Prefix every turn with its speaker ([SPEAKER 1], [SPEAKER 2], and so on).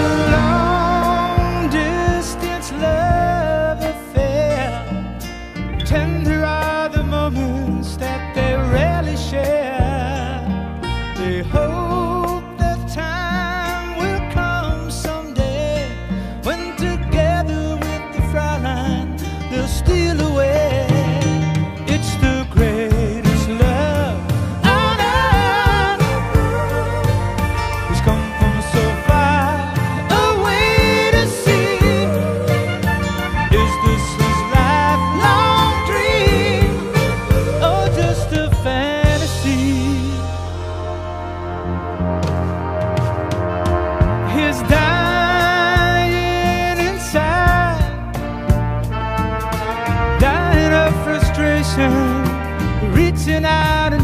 [SPEAKER 1] a long distance love affair. Tender are the moments that they rarely share. They hope time will come someday when together with the Fräulein they'll steal. reaching out